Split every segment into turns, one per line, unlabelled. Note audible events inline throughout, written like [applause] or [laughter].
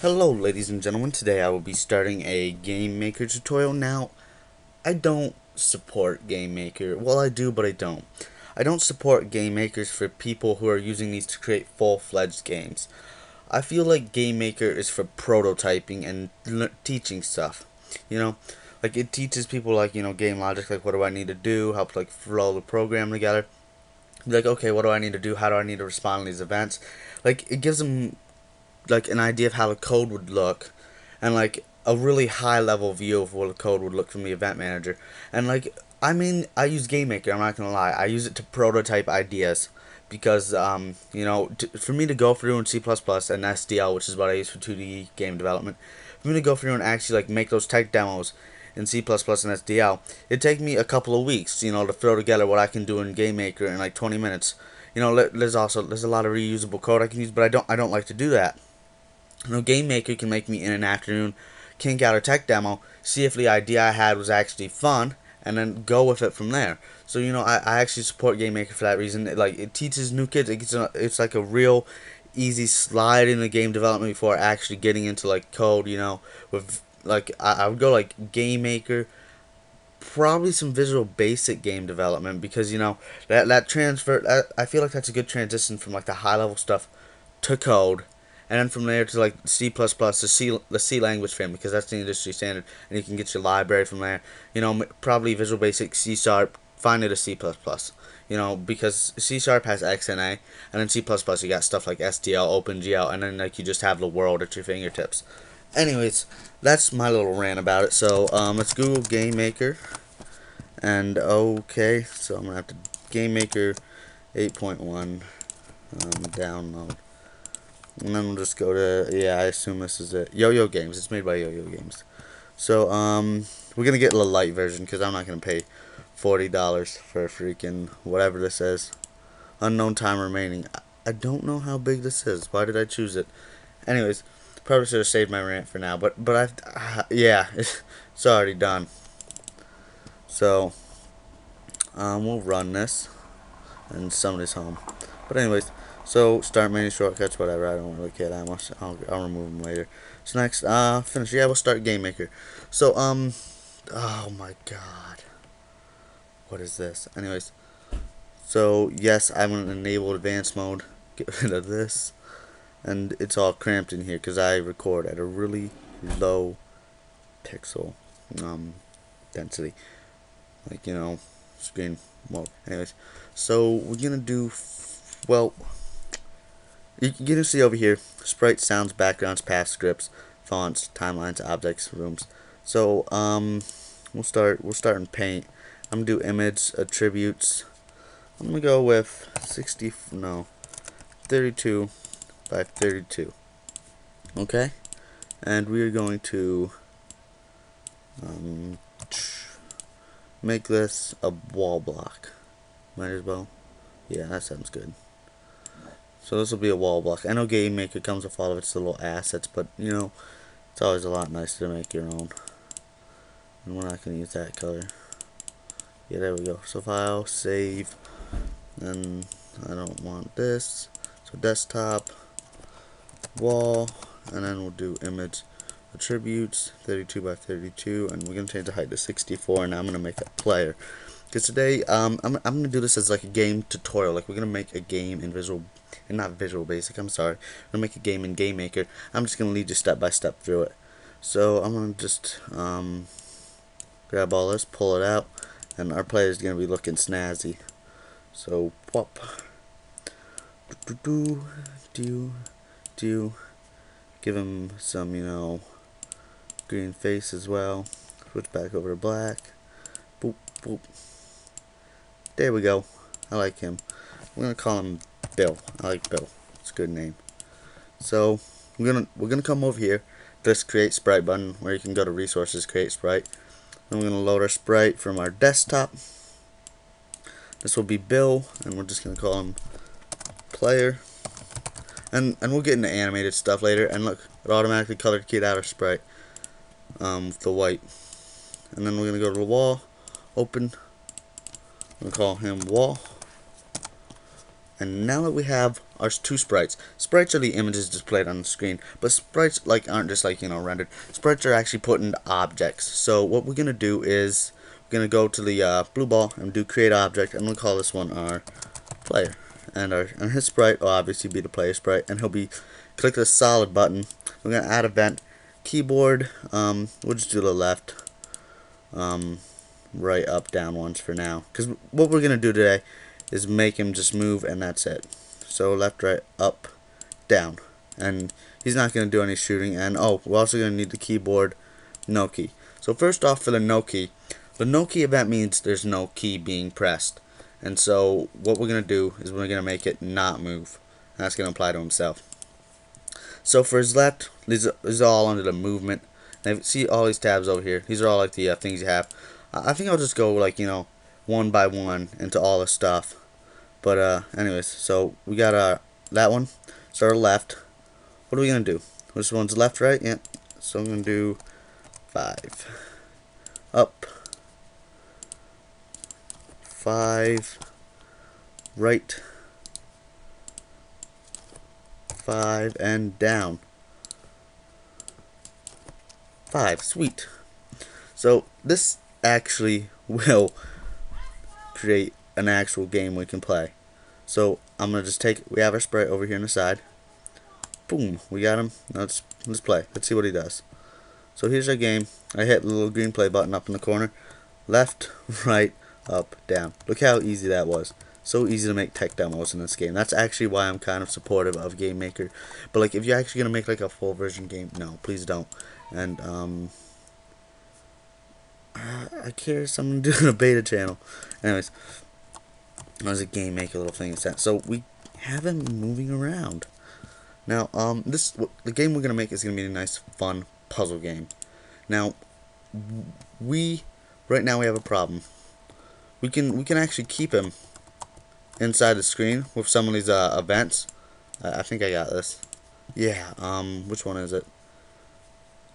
Hello ladies and gentlemen, today I will be starting a Game Maker tutorial. Now, I don't support Game Maker. Well, I do, but I don't. I don't support Game Makers for people who are using these to create full-fledged games. I feel like Game Maker is for prototyping and teaching stuff. You know, like it teaches people like, you know, game logic, like what do I need to do, helps like flow the program together. Like, okay, what do I need to do? How do I need to respond to these events? Like, it gives them like an idea of how the code would look and like a really high level view of what the code would look from the event manager. And like I mean I use GameMaker I'm not gonna lie. I use it to prototype ideas because um, you know for me to go through in C++ and SDL which is what I use for 2D game development for me to go through and actually like make those tech demos in C++ and SDL it take me a couple of weeks you know to throw together what I can do in GameMaker in like 20 minutes. You know there's also there's a lot of reusable code I can use but I don't I don't like to do that know, Game Maker can make me in an afternoon kink out a tech demo, see if the idea I had was actually fun, and then go with it from there. So you know, I, I actually support Game Maker for that reason. It, like it teaches new kids. It's it's like a real easy slide in the game development before actually getting into like code. You know, with like I, I would go like Game Maker, probably some Visual Basic game development because you know that that transfer. That, I feel like that's a good transition from like the high level stuff to code and then from there to like C++, the C, the C language family, because that's the industry standard, and you can get your library from there. You know, probably Visual Basic, C Sharp, find it a C++. You know, because C Sharp has XNA, and then C++ you got stuff like SDL, OpenGL, and then like you just have the world at your fingertips. Anyways, that's my little rant about it. So um, let's Google Game Maker, and okay, so I'm gonna have to Game Maker 8.1 um, download. And then we'll just go to, yeah, I assume this is it. Yo-Yo Games. It's made by Yo-Yo Games. So, um, we're going to get the light version because I'm not going to pay $40 for a freaking whatever this is. Unknown time remaining. I don't know how big this is. Why did I choose it? Anyways, probably should have saved my rant for now. But, but I've, uh, yeah, it's, [laughs] it's already done. So, um, we'll run this. And somebody's home. But anyways, so start menu shortcuts, whatever. I don't really care that much. I'll, I'll remove them later. So next, uh, finish. Yeah, we'll start Game Maker. So um, oh my God, what is this? Anyways, so yes, I'm gonna enable advanced mode. [laughs] Get rid of this, and it's all cramped in here because I record at a really low pixel um density, like you know, screen mode. Anyways, so we're gonna do well you can see over here, sprites, sounds, backgrounds, path scripts, fonts, timelines, objects, rooms. So, um, we'll start, we'll start in paint. I'm gonna do image, attributes. I'm gonna go with 60, no, 32 by 32. Okay? And we are going to, um, make this a wall block. Might as well. Yeah, that sounds good. So this will be a wall block. I know Game Maker comes with all of its little assets, but you know, it's always a lot nicer to make your own. And we're not going to use that color. Yeah, there we go. So file, save, and I don't want this. So desktop, wall, and then we'll do image attributes 32 by 32 and we're going to change the height to 64 and I'm going to make a player because today um, I'm, I'm going to do this as like a game tutorial like we're going to make a game in Visual and not Visual Basic, I'm sorry. We're going to make a game in Game Maker. I'm just going to lead you step by step through it. So I'm going to just um, grab all this, pull it out, and our player is going to be looking snazzy. So, whoop. Do, do, do, do. Give him some, you know, green face as well. Switch back over to black. Boop, boop. There we go. I like him. We're to call him Bill. I like Bill. It's a good name. So we're gonna we're gonna come over here. This create sprite button where you can go to resources, create sprite. And we're gonna load our sprite from our desktop. This will be Bill, and we're just gonna call him player. And and we'll get into animated stuff later. And look, it automatically colored keyed out our sprite um, with the white. And then we're gonna go to the wall, open. Gonna call him wall. And now that we have our two sprites. Sprites are the images displayed on the screen, but sprites like aren't just like you know rendered. Sprites are actually put into objects. So what we're gonna do is we're gonna go to the uh, blue ball and do create object. I'm gonna call this one our player, and our and his sprite will obviously be the player sprite, and he'll be click the solid button. We're gonna add event keyboard. Um, we'll just do the left. Um, right up down ones for now. Because what we're gonna do today is make him just move and that's it. So left right up down. And he's not gonna do any shooting. And oh we're also gonna need the keyboard no key. So first off for the no key the no key event means there's no key being pressed. And so what we're gonna do is we're gonna make it not move. And that's gonna apply to himself. So for his left these are, all under the movement. See all these tabs over here these are all like the uh, things you have I think I'll just go like you know one by one into all the stuff. But uh anyways so we got uh that one. Our left. What are we gonna do? This one's left right? Yeah. So I'm gonna do five. Up. Five. Right. Five and down. Five. Sweet. So this actually will create an actual game we can play. So I'm gonna just take we have our sprite over here on the side. Boom, we got him. Let's let's play. Let's see what he does. So here's our game. I hit the little green play button up in the corner. Left, [laughs] right, up, down. Look how easy that was. So easy to make tech demos in this game. That's actually why I'm kind of supportive of Game Maker. But like if you're actually gonna make like a full version game, no, please don't. And um I care someone doing a beta channel. Anyways, there's a game maker little thing. Set. So we have him moving around. Now, um, this the game we're gonna make is gonna be a nice, fun puzzle game. Now, we right now we have a problem. We can we can actually keep him inside the screen with some of these uh, events. I think I got this. Yeah. Um, which one is it?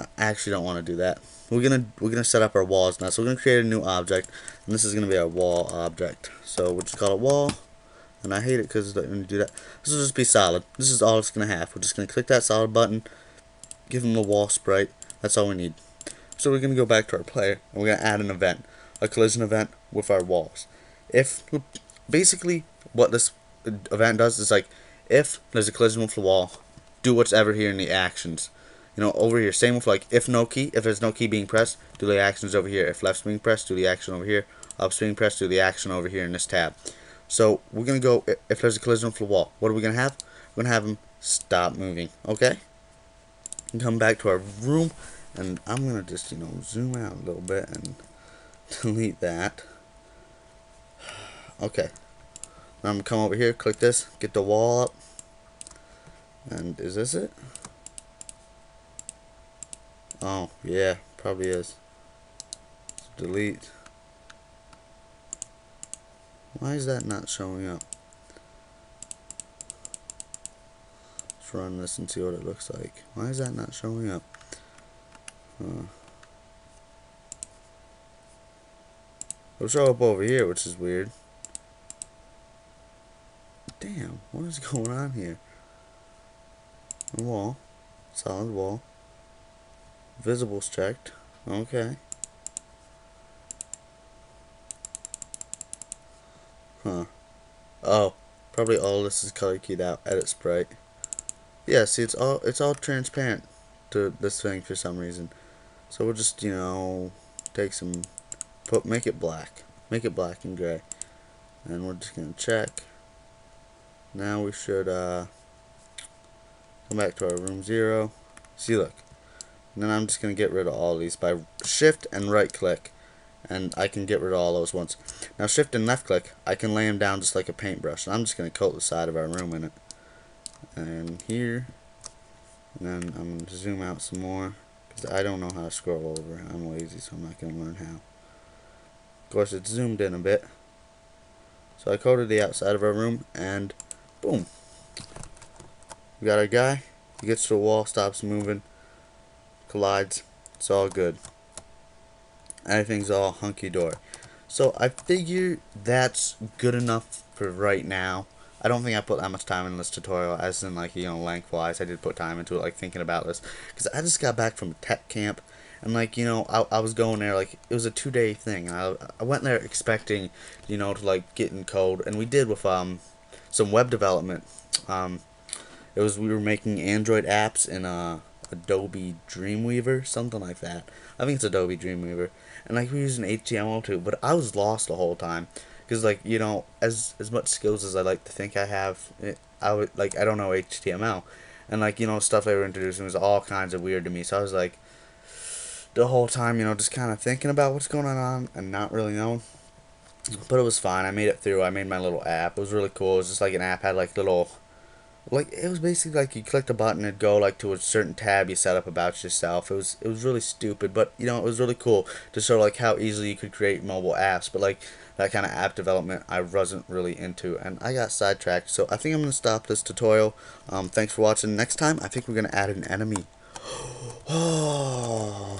I actually don't want to do that. We're gonna we're gonna set up our walls now. So we're gonna create a new object, and this is gonna be our wall object. So we'll just call it wall. And I hate it because when you do that, this will just be solid. This is all it's gonna have. We're just gonna click that solid button, give them a wall sprite. That's all we need. So we're gonna go back to our player, and we're gonna add an event, a collision event with our walls. If basically what this event does is like, if there's a collision with the wall, do whatever here in the actions you know, over here. Same with like if no key, if there's no key being pressed, do the actions over here. If left swing pressed, do the action over here. Up swing pressed, do the action over here in this tab. So we're gonna go if there's a collision with the wall. What are we gonna have? We're gonna have them stop moving. Okay. And come back to our room, and I'm gonna just you know zoom out a little bit and [laughs] delete that. [sighs] Okay. Now I'm gonna come over here, click this, get the wall up. And is this it? Oh, yeah, probably is. delete. Why is that not showing up? Let's run this and see what it looks like. Why is that not showing up? Huh. It'll show up over here, which is weird. Damn, what is [laughs] going on here? A wall. Solid wall. Visibles checked. Okay. Huh. Oh, probably all this is color keyed out. Edit sprite. Yeah, see, it's all it's all transparent to this thing for some reason. So we'll just you know take some put make it black, make it black and gray, and we're just gonna check. Now we should uh come back to our room zero. See, look, and then I'm just going to get rid of all these by shift and right click. And I can get rid of all those ones. Now shift and left click, I can lay them down just like a paintbrush. And I'm just going to coat the side of our room in it. And here. And then I'm going to zoom out some more. Because I don't know how to scroll over. I'm lazy, so I'm not going to learn how. Of course, it's zoomed in a bit. So I coated the outside of our room, and boom. We got our guy. He gets to the wall, stops moving collides. It's all good. Everything's all hunky dory. So I figure that's good enough for right now. I don't think I put that much time in this tutorial, as in like you know lengthwise. I did put time into it, like thinking about this, because I just got back from tech camp, and like you know I, I was going there like it was a two day thing. I I went there expecting you know to like get in code, and we did with um some web development. Um, it was we were making Android apps in uh Adobe Dreamweaver, something like that. I think it's Adobe Dreamweaver, and like we were using HTML too, but I was lost the whole time because like you know as as much skills as I like to think I have, it, I would like I don't know HTML, and like you know stuff they were introducing was all kinds of weird to me. So I was like, the whole time you know just kind of thinking about what's going on and not really knowing. But it was fine. I made it through. I made my little app. It was really cool. It was just like an app had like little like it was basically like you clicked a button and go like to a certain tab you set up about yourself. It was it was really stupid, but you know it was really cool to show like how easily you could create mobile apps. But like that kind of app development I wasn't really into, and I got sidetracked. So I think I'm gonna stop this tutorial. Um, thanks for watching. Next time I think we're gonna add an enemy. [gasps] Oh,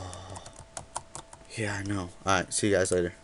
yeah, I know. All right, see you guys later.